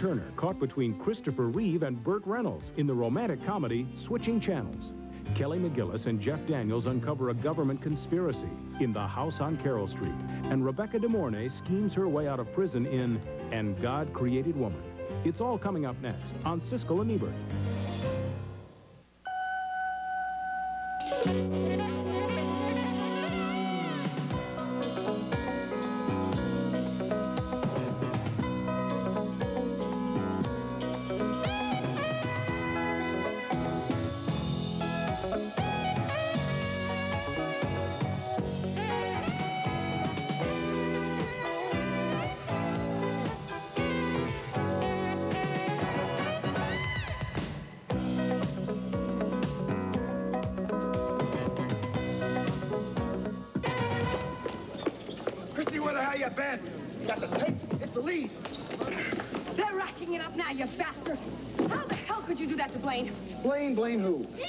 Turner caught between Christopher Reeve and Burt Reynolds in the romantic comedy Switching Channels. Kelly McGillis and Jeff Daniels uncover a government conspiracy in The House on Carroll Street, and Rebecca De Mornay schemes her way out of prison in And God Created Woman. It's all coming up next on Siskel and Ebert. Got the tape? It's the lead. They're racking it up now, you bastard. How the hell could you do that to Blaine? Blaine, Blaine who? You!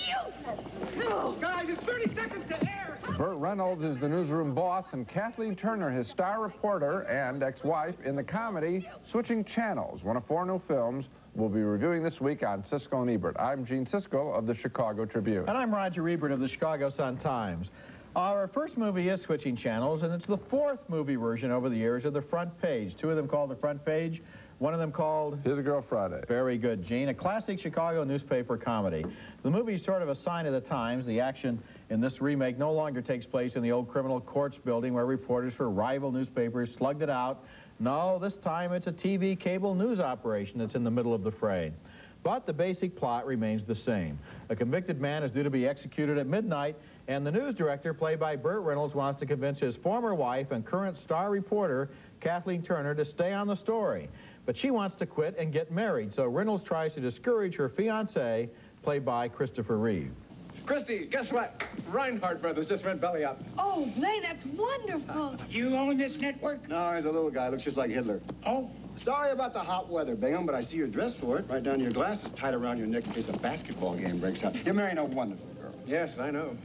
Oh. Guys, it's 30 seconds to air. Burt Reynolds is the newsroom boss, and Kathleen Turner, his star reporter and ex-wife in the comedy Switching Channels, one of four new films we'll be reviewing this week on Siskel and Ebert. I'm Gene Siskel of the Chicago Tribune. And I'm Roger Ebert of the Chicago Sun-Times. Our first movie is Switching Channels, and it's the fourth movie version over the years of The Front Page. Two of them called The Front Page, one of them called... Here's a Girl Friday. Very good, Gene. A classic Chicago newspaper comedy. The movie is sort of a sign of the times. The action in this remake no longer takes place in the old criminal courts building where reporters for rival newspapers slugged it out. No, this time it's a TV cable news operation that's in the middle of the fray. But the basic plot remains the same. A convicted man is due to be executed at midnight, and the news director, played by Burt Reynolds, wants to convince his former wife and current star reporter, Kathleen Turner, to stay on the story. But she wants to quit and get married, so Reynolds tries to discourage her fiancé, played by Christopher Reeve. Christy, guess what? Reinhardt Brothers just went belly up. Oh, Blaine, that's wonderful. Uh, you own this network? No, he's a little guy. Looks just like Hitler. Oh, Sorry about the hot weather, Bingham, but I see you're dressed for it. Right down to your glasses tied around your neck in case a basketball game breaks out. You're marrying a wonderful girl. Yes, I know.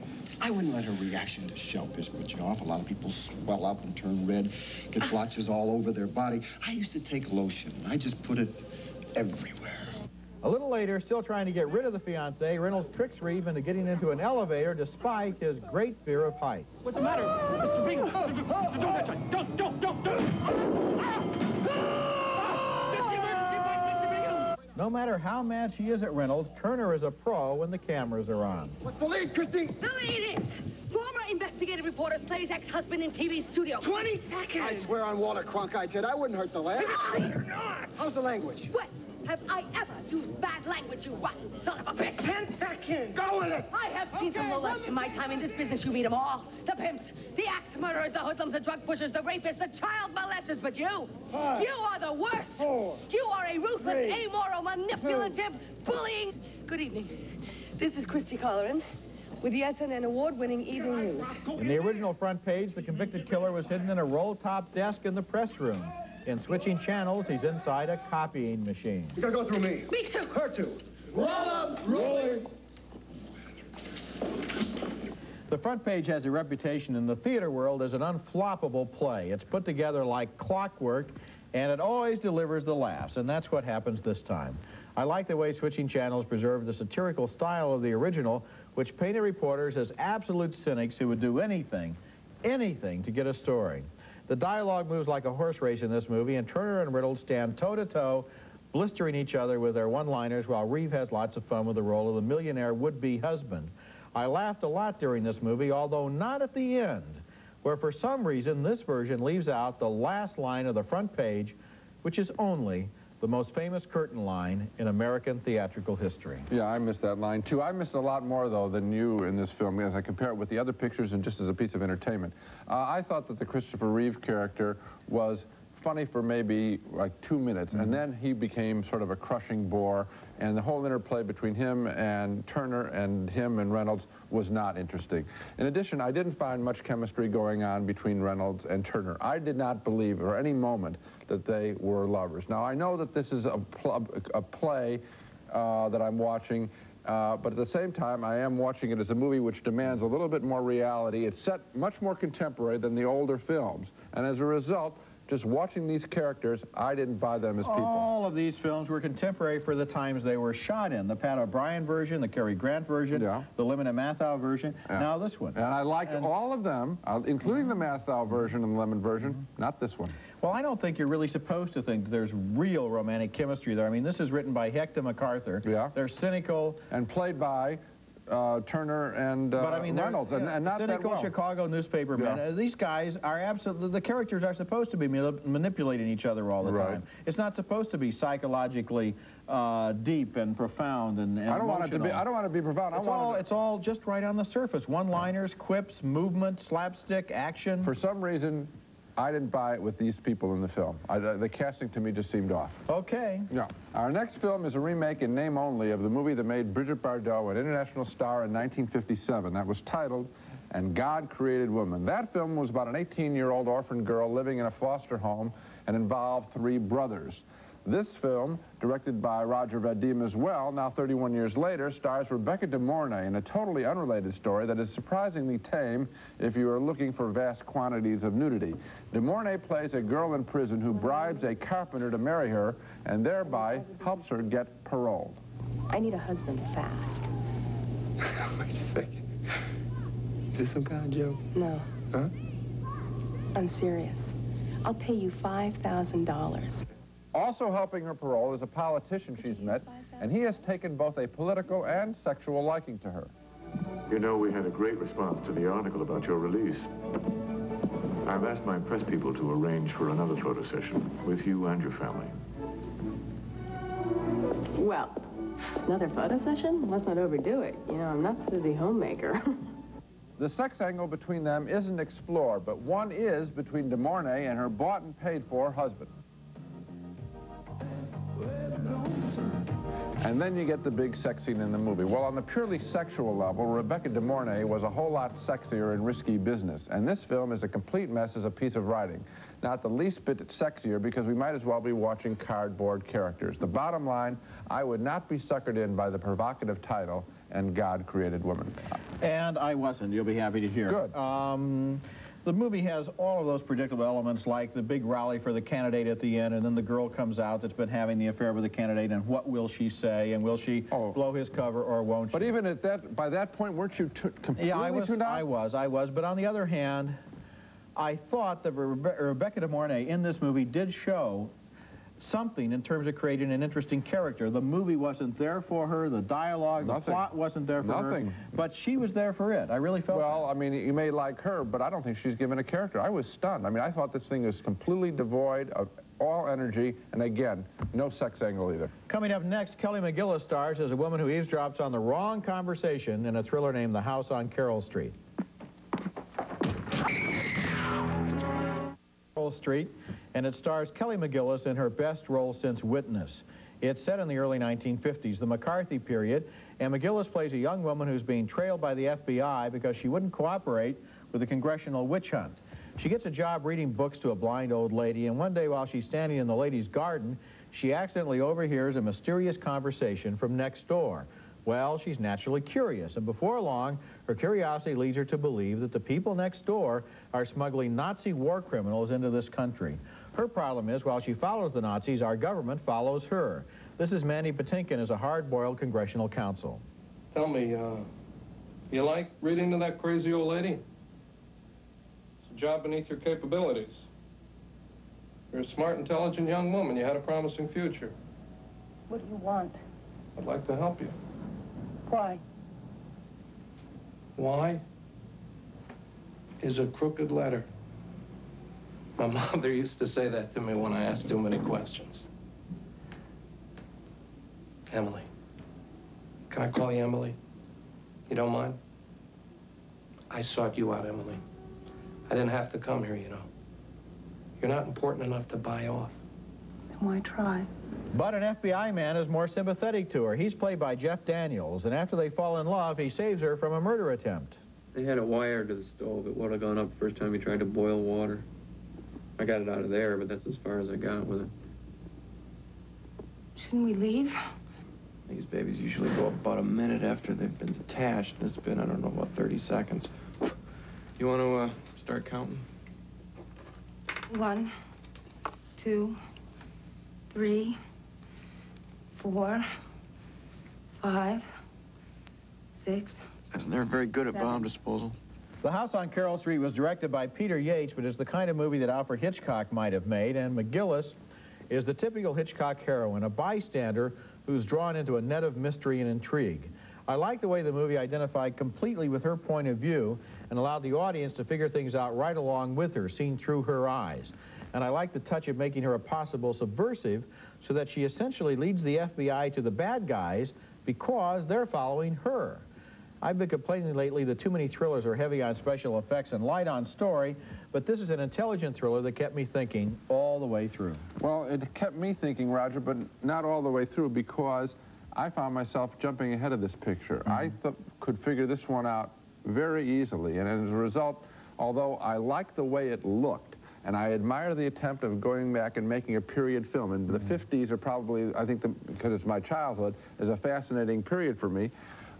I wouldn't let her reaction to shellfish put you off. A lot of people swell up and turn red, get blotches all over their body. I used to take lotion. And I just put it everywhere. A little later, still trying to get rid of the fiancé, Reynolds tricks Reeve into getting into an elevator despite his great fear of heights. What's the matter? Mr. Bingham, don't touch her. Don't, don't, don't, don't. No matter how mad she is at Reynolds, Turner is a pro when the cameras are on. What's the lead, Christy? The lead is former investigative reporter slays ex-husband in TV studio. 20 seconds. I swear on Walter Cronkite's said I wouldn't hurt the lad. No, you're not. How's the language? What have I ever used bad language, you rotten son of a bitch? 10 seconds. Go with it. I have seen some lowlifes in my time in this business. You meet them all. The pimps, the axe murderers, the hoodlums, the drug pushers, the rapists, the child molesters. But you, Five, you are the worst. four, you are a ruthless, three, amoral, manipulative, bullying. Good evening. This is Christy Colleran with the SNN award-winning Evening News. In the original front page, the convicted killer was hidden in a roll-top desk in the press room. In switching channels, he's inside a copying machine. You gotta go through me. Me too. Her too. The front page has a reputation in the theater world as an unfloppable play. It's put together like clockwork, and it always delivers the laughs, and that's what happens this time. I like the way Switching Channels preserved the satirical style of the original, which painted reporters as absolute cynics who would do anything, anything to get a story. The dialogue moves like a horse race in this movie, and Turner and Reynolds stand toe-to-toe, blistering each other with their one-liners, while Reeve has lots of fun with the role of the millionaire would-be husband. I laughed a lot during this movie, although not at the end, where for some reason this version leaves out the last line of the front page, which is only the most famous curtain line in American theatrical history. Yeah, I missed that line too. I missed a lot more though than you in this film as I compare it with the other pictures and just as a piece of entertainment. Uh, I thought that the Christopher Reeve character was funny for maybe like two minutes and then he became sort of a crushing bore and the whole interplay between him and Turner and him and Reynolds was not interesting. In addition, I didn't find much chemistry going on between Reynolds and Turner. I did not believe for any moment that they were lovers. Now, I know that this is a, pl a play uh, that I'm watching, uh, but at the same time, I am watching it as a movie which demands a little bit more reality. It's set much more contemporary than the older films, and as a result, just watching these characters, I didn't buy them as people. All of these films were contemporary for the times they were shot in. The Pat O'Brien version, the Cary Grant version, Yeah. the Lemmon and Matthau version, Yeah. now this one. And I liked And- all of them, uh, including the Matthau version and the Lemmon version, not this one. Well, I don't think you're really supposed to think that there's real romantic chemistry there. I mean, this is written by Hecht and MacArthur. Yeah. They're cynical, And played by uh, Turner and uh, but I mean, they're Reynolds, and, and not that cynical well. Chicago newspapermen. Yeah. Uh, these guys are absolutely, the characters are supposed to be manip- manipulating each other all the Right. time. It's not supposed to be psychologically uh, deep and profound and, and I don't want it to be. I don't want it to be profound. It's want all, it's all just right on the surface. One-liners, quips, movement, slapstick, action. For some reason, I didn't buy it with these people in the film. I, the casting to me just seemed off. Okay. Yeah. Our next film is a remake in name only of the movie that made Brigitte Bardot an international star in 1957. That was titled And God Created Woman. That film was about an 18-year-old orphan girl living in a foster home and involved three brothers. This film, directed by Roger Vadim as well, now 31 years later, stars Rebecca De Mornay in a totally unrelated story that is surprisingly tame if you are looking for vast quantities of nudity. De Mornay plays a girl in prison who bribes a carpenter to marry her and thereby helps her get paroled. I need a husband fast. Wait a second. Is this some kind of joke? No. Huh? I'm serious. I'll pay you $5,000. Also helping her parole is a politician she's met, and he has taken both a political and sexual liking to her. You know, we had a great response to the article about your release. I've asked my press people to arrange for another photo session with you and your family. Well, another photo session? Let's not overdo it. You know, I'm not Susie Homemaker. The sex angle between them isn't explored, but one is between De Mornay and her bought and paid for husband. And then you get the big sex scene in the movie. Well, on the purely sexual level, Rebecca De Mornay was a whole lot sexier in risky business. And this film is a complete mess as a piece of writing. Not the least bit sexier because we might as well be watching cardboard characters. The bottom line, I would not be suckered in by the provocative title, And God Created Woman. And I wasn't, you'll be happy to hear. Good. Um, the movie has all of those predictable elements like the big rally for the candidate at the end and then the girl comes out that's been having the affair with the candidate and what will she say and will she Oh. blow his cover or won't she? But even at that, by that point, weren't you t- completely yeah, I was, tuned out? I was, I was. But on the other hand, I thought that Rebe Rebecca De Mornay in this movie did show something in terms of creating an interesting character. The movie wasn't there for her, the dialogue, the plot wasn't there for Nothing. her, but she was there for it. I really felt Well, I mean, you may like her, but I don't think she's given a character. I was stunned. I mean, I thought this thing was completely devoid of all energy, and again, no sex angle either. Coming up next, Kelly McGillis stars as a woman who eavesdrops on the wrong conversation in a thriller named The House on Carroll Street. Street, and it stars Kelly McGillis in her best role since Witness. It's set in the early 1950s, the McCarthy period, and McGillis plays a young woman who's being trailed by the FBI because she wouldn't cooperate with the congressional witch hunt. She gets a job reading books to a blind old lady, and one day while she's standing in the lady's garden, she accidentally overhears a mysterious conversation from next door. Well, she's naturally curious, and before long, her curiosity leads her to believe that the people next door are smuggling Nazi war criminals into this country. Her problem is, while she follows the Nazis, our government follows her. This is Mandy Patinkin as a hard-boiled congressional counsel. Tell me, uh, you like reading to that crazy old lady? It's a job beneath your capabilities. You're a smart, intelligent young woman. You had a promising future. What do you want? I'd like to help you. Why? Why is a crooked letter? My mother used to say that to me when I asked too many questions. Emily. Can I call you Emily? You don't mind? I sought you out, Emily. I didn't have to come here, you know. You're not important enough to buy off. Then why try? But an FBI man is more sympathetic to her. He's played by Jeff Daniels, and after they fall in love, he saves her from a murder attempt. They had a wire to the stove. It would have gone up the first time he tried to boil water. I got it out of there, but that's as far as I got with it. Shouldn't we leave? These babies usually go about a minute after they've been detached, and it's been, I don't know, about 30 seconds. You want to uh, start counting? One, two, three, four, five, six. And they're very good at Seven. bomb disposal. The House on Carroll Street was directed by Peter Yates, but is the kind of movie that Alfred Hitchcock might have made, and McGillis is the typical Hitchcock heroine, a bystander who's drawn into a net of mystery and intrigue. I like the way the movie identified completely with her point of view and allowed the audience to figure things out right along with her, seen through her eyes. And I like the touch of making her a possible subversive so that she essentially leads the FBI to the bad guys because they're following her. I've been complaining lately that too many thrillers are heavy on special effects and light on story, but this is an intelligent thriller that kept me thinking all the way through. Well, it kept me thinking, Roger, but not all the way through because I found myself jumping ahead of this picture. I mm-hmm. th could figure this one out very easily, and as a result, although I liked the way it looked, and I admire the attempt of going back and making a period film, and the 50s are probably, I think, the, because it's my childhood, is a fascinating period for me.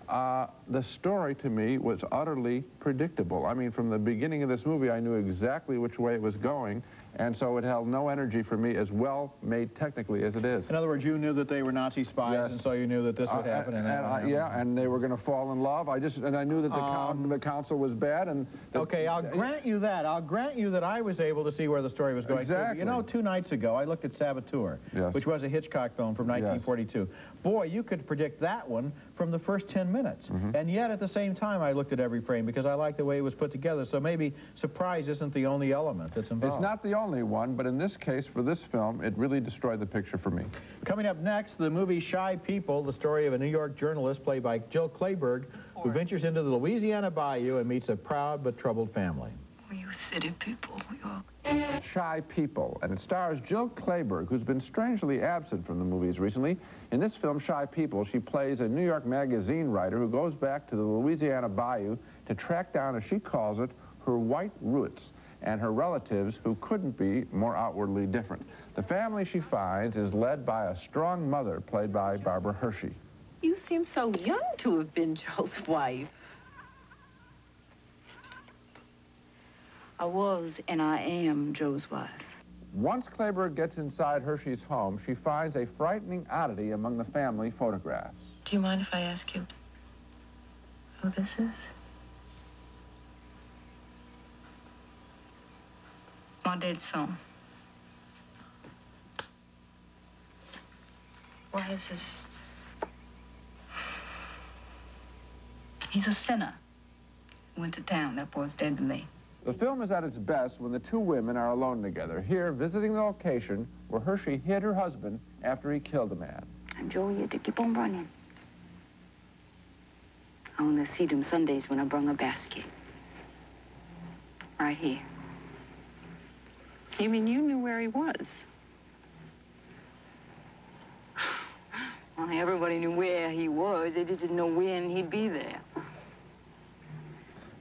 Uh, the story to me was utterly predictable. I mean, from the beginning of this movie, I knew exactly which way it was going, and so it held no energy for me as well made technically as it is. In other words, you knew that they were Nazi spies, Yes. and so you knew that this would Uh, happen. And, and I- yeah, and they were going to fall in love. I just and I knew that the, coun- the council was bad, and the- Okay, I'll grant you that. I'll grant you that I was able to see where the story was going. Exactly. You know, two nights ago, I looked at Saboteur, Yes. which was a Hitchcock film from 1942. Boy, you could predict that one from the first 10 minutes. Mm-hmm. And yet, at the same time, I looked at every frame because I like the way it was put together. So maybe surprise isn't the only element that's involved. It's not the only one, but in this case, for this film, it really destroyed the picture for me. Coming up next, the movie Shy People, the story of a New York journalist played by Jill Clayburgh, who ventures into the Louisiana bayou and meets a proud but troubled family. You city people, you're Shy People, and it stars Jill Clayburgh, who's been strangely absent from the movies recently. In this film, Shy People, she plays a New York magazine writer who goes back to the Louisiana bayou to track down, as she calls it, her white roots and her relatives who couldn't be more outwardly different. The family she finds is led by a strong mother played by Barbara Hershey. You seem so young to have been Joe's wife. I was and I am Joe's wife. Once Clayburgh gets inside Hershey's home, she finds a frightening oddity among the family photographs. Do you mind if I ask you who this is? My dead son. Why is this? He's a sinner. Went to town. That boy's dead to me. The film is at its best when the two women are alone together, here visiting the location where Hershey hid her husband after he killed a man. And Joe, you had to keep on running. I only see them Sundays when I bring a basket. Right here. You mean you knew where he was? Only everybody knew where he was. They just didn't know when he'd be there.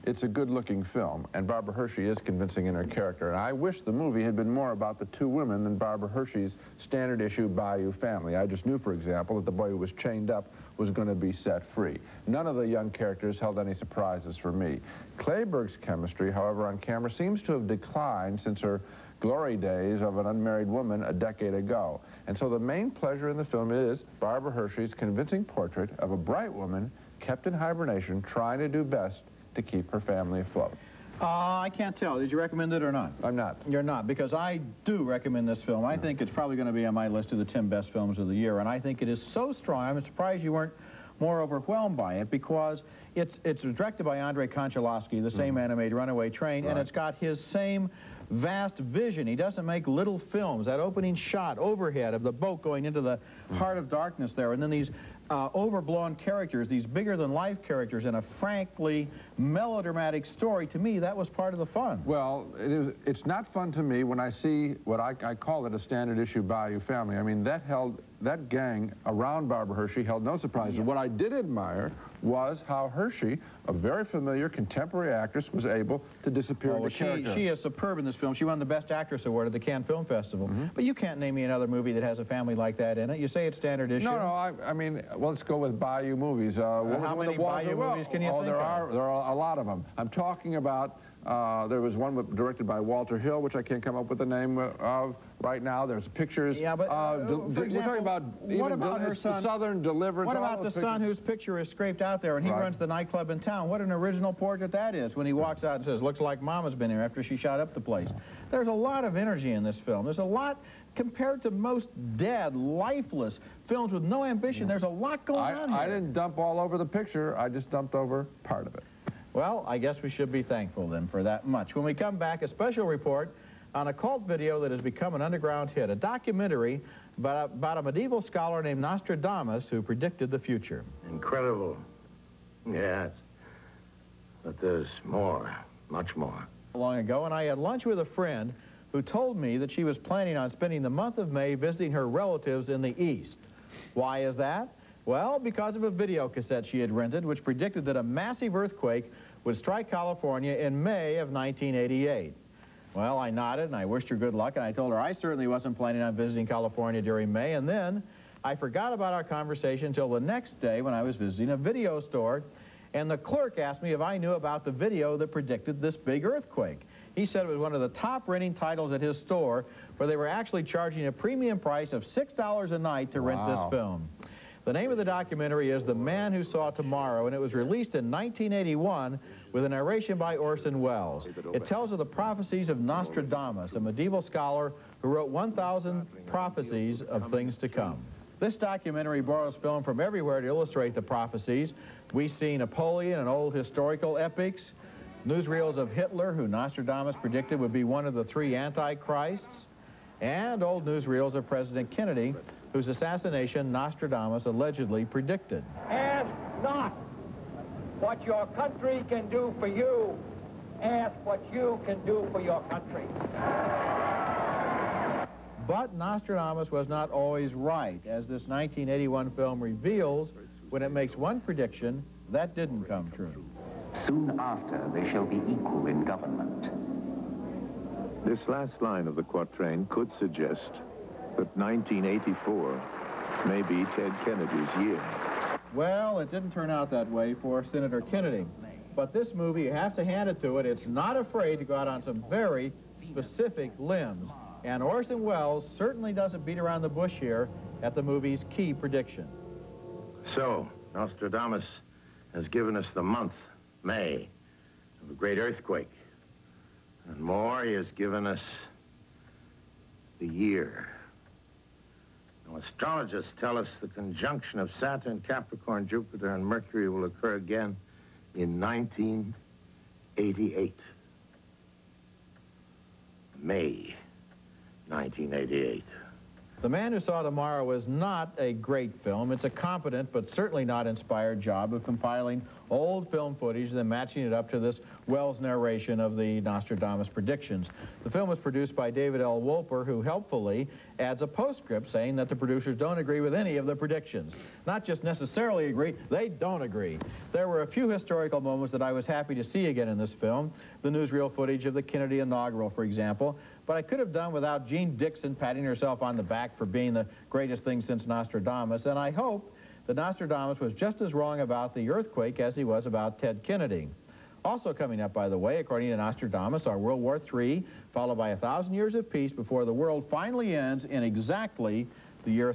It's a good-looking film, and Barbara Hershey is convincing in her character. And I wish the movie had been more about the two women than Barbara Hershey's standard issue Bayou family. I just knew, for example, that the boy who was chained up was going to be set free. None of the young characters held any surprises for me. Clayburgh's chemistry, however, on camera seems to have declined since her glory days of an unmarried woman a decade ago. And so the main pleasure in the film is Barbara Hershey's convincing portrait of a bright woman kept in hibernation trying to do best to keep her family afloat. Uh, I can't tell. Did you recommend it or not? I'm not. You're not, because I do recommend this film. I think it's probably going to be on my list of the 10 best films of the year, and I think it is so strong. I'm surprised you weren't more overwhelmed by it, because it's, it's directed by Andrei Konchalovsky, the same animated Runaway Train, and it's got his same vast vision. He doesn't make little films. That opening shot overhead of the boat going into the heart of darkness there, and then these uh, overblown characters, these bigger-than-life characters in a frankly melodramatic story, to me, that was part of the fun. Well, it is, it's not fun to me when I see what I, I call it a standard issue Bayou family. I mean, that held, that gang around Barbara Hershey held no surprises. What I did admire was how Hershey, a very familiar contemporary actress, was able to disappear Oh, well, into she, character. she is superb in this film. She won the Best Actress Award at the Cannes Film Festival. Mm-hmm. But you can't name me another movie that has a family like that in it. You say it's standard issue. No, no, I, I mean, well, let's go with Bayou movies. Uh, what was how many that Bayou well, movies can you oh, think there of? are there are a lot of them. I'm talking about. Uh, there was one directed by Walter Hill, which I can't come up with the name of. Right now. There's pictures. Yeah, but, uh, for we're talking about what even about her son- the Southern Deliverance. What about the those son whose picture is scraped out there and he Right. runs the nightclub in town? What an original portrait that is when he walks out and says, looks like Mama's been here after she shot up the place. There's a lot of energy in this film. There's a lot, compared to most dead, lifeless films with no ambition, there's a lot going on here. I, I didn't dump all over the picture. I just dumped over part of it. Well, I guess we should be thankful then for that much. When we come back, a special report on a cult video that has become an underground hit, a documentary about, about a medieval scholar named Nostradamus who predicted the future. Incredible. Yes. But there's more, much more. Long ago, and I had lunch with a friend who told me that she was planning on spending the month of May visiting her relatives in the East. Why is that? Well, because of a video cassette she had rented, which predicted that a massive earthquake would strike California in May of 1988. Well, I nodded and I wished her good luck, and I told her I certainly wasn't planning on visiting California during May, and then I forgot about our conversation until the next day when I was visiting a video store, and the clerk asked me if I knew about the video that predicted this big earthquake. He said it was one of the top renting titles at his store, where they were actually charging a premium price of $6 a night to rent Wow. this film. The name of the documentary is The Man Who Saw Tomorrow, and it was released in 1981 with a narration by Orson Welles. It tells of the prophecies of Nostradamus, a medieval scholar who wrote 1,000 prophecies of things to come. This documentary borrows film from everywhere to illustrate the prophecies. We see Napoleon and old historical epics, newsreels of Hitler, who Nostradamus predicted would be one of the three antichrists, and old newsreels of President Kennedy, whose assassination Nostradamus allegedly predicted. Ask what your country can do for you. Ask what you can do for your country. But Nostradamus was not always right, as this 1981 film reveals when it makes one prediction that didn't come true. Soon after, they shall be equal in government. This last line of the quatrain could suggest that 1984 may be Ted Kennedy's year. Well, it didn't turn out that way for Senator Kennedy. But this movie, you have to hand it to it, it's not afraid to go out on some very specific limbs. And Orson Welles certainly doesn't beat around the bush here at the movie's key prediction. So, Nostradamus has given us the month, May, of a great earthquake. And more, he has given us the year. Astrologists tell us the conjunction of Saturn, Capricorn, Jupiter, and Mercury will occur again in 1988. May 1988. The Man Who Saw Tomorrow is not a great film. It's a competent but certainly not inspired job of compiling old film footage and then matching it up to this Welles narration of the Nostradamus predictions. The film was produced by David L. Wolper, who helpfully adds a postscript saying that the producers don't agree with any of the predictions. Not just necessarily agree, they don't agree. There were a few historical moments that I was happy to see again in this film. The newsreel footage of the Kennedy inaugural, for example. But I could have done without Jeane Dixon patting herself on the back for being the greatest thing since Nostradamus. And I hope that Nostradamus was just as wrong about the earthquake as he was about Ted Kennedy. Also coming up, by the way, according to Nostradamus, are World War III, followed by a thousand years of peace before the world finally ends in exactly the year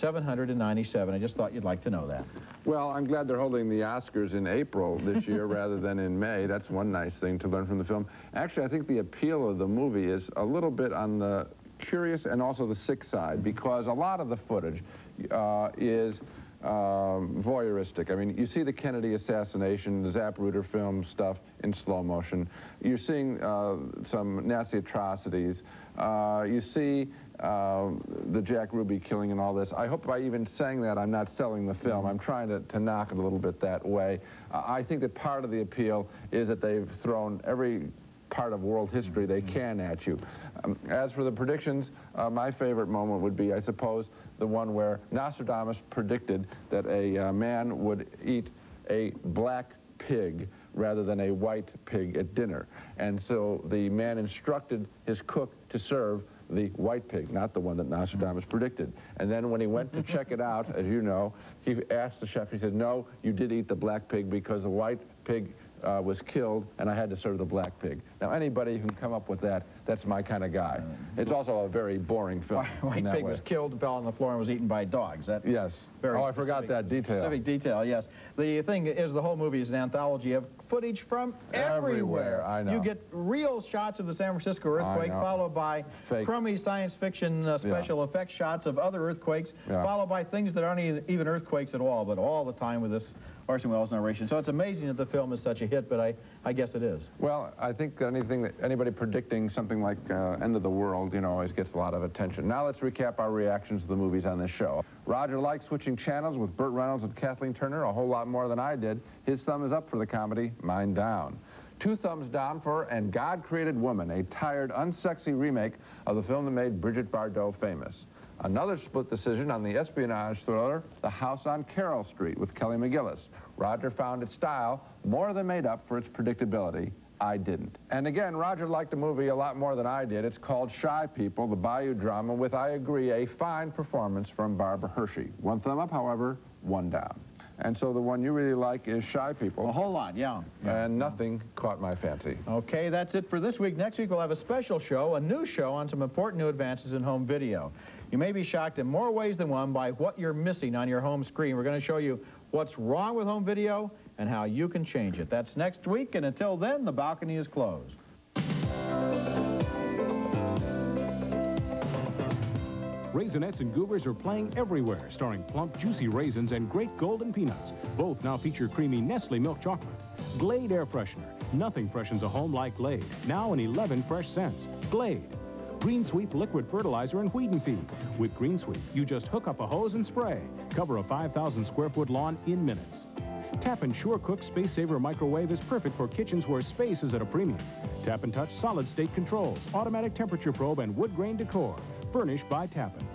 3797. I just thought you'd like to know that. Well, I'm glad they're holding the Oscars in April this year rather than in May. That's one nice thing to learn from the film. Actually, I think the appeal of the movie is a little bit on the curious and also the sick side because a lot of the footage uh, is um, voyeuristic. I mean, you see the Kennedy assassination, the Zapruder film stuff in slow motion. You're seeing uh, some Nazi atrocities. Uh, you see uh, the Jack Ruby killing and all this. I hope by even saying that I'm not selling the film. I'm trying to, to knock it a little bit that way. Uh, I think that part of the appeal is that they've thrown every part of world history they can at you. Um, as for the predictions, uh, my favorite moment would be, I suppose, the one where Nostradamus predicted that a uh, man would eat a black pig rather than a white pig at dinner. And so the man instructed his cook to serve the white pig, not the one that Nostradamus predicted. And then when he went to check it out, as you know, he asked the chef, he said, no, you did eat the black pig because the white pig uh, was killed and I had to serve the black pig. Now anybody who can come up with that, that's my kind of guy. It's also a very boring film White pig way. was killed, fell on the floor, and was eaten by dogs. That Yes. Very oh, I forgot specific- that detail. Specific detail, yes. The thing is, the whole movie is an anthology of footage from everywhere. Everywhere, I know. You get real shots of the San Francisco earthquake, followed by Fake. crummy science fiction uh, special effects shots of other earthquakes, Yeah. followed by things that aren't even earthquakes at all, but all the time with this Orson Welles narration. So it's amazing that the film is such a hit, but I, I guess it is. Well, I think anything that anybody predicting something like uh, end of the world, you know, always gets a lot of attention. Now let's recap our reactions to the movies on this show. Roger liked switching channels with Burt Reynolds and Kathleen Turner a whole lot more than I did. His thumb is up for the comedy, mine down. Two thumbs down for And God Created Woman, a tired, unsexy remake of the film that made Brigitte Bardot famous. Another split decision on the espionage thriller, The House on Carroll Street with Kelly McGillis. Roger found its style more than made up for its predictability. I didn't. And again, Roger liked the movie a lot more than I did. It's called Shy People, the Bayou drama, with, I agree, a fine performance from Barbara Hershey. One thumb up, however, one down. And so the one you really like is Shy People. A whole lot, yeah. And nothing caught my fancy. Okay, that's it for this week. Next week, we'll have a special show, a new show on some important new advances in home video. You may be shocked in more ways than one by what you're missing on your home screen. We're going to show you what's wrong with home video and how you can change it. That's next week, and until then, the balcony is closed. Raisinets and Goobers are playing everywhere, starring plump, juicy raisins and great golden peanuts. Both now feature creamy Nestle milk chocolate. Glade air freshener. Nothing freshens a home like Glade. Now in 11 fresh scents. Glade. Green Sweep liquid fertilizer and weed and feed. With Green Sweep, you just hook up a hose and spray. Cover a 5,000 square foot lawn in minutes. Tappan Sure Cook Space Saver Microwave is perfect for kitchens where space is at a premium. Tap and Touch solid state controls, automatic temperature probe, and wood grain decor. Furnished by Tappan.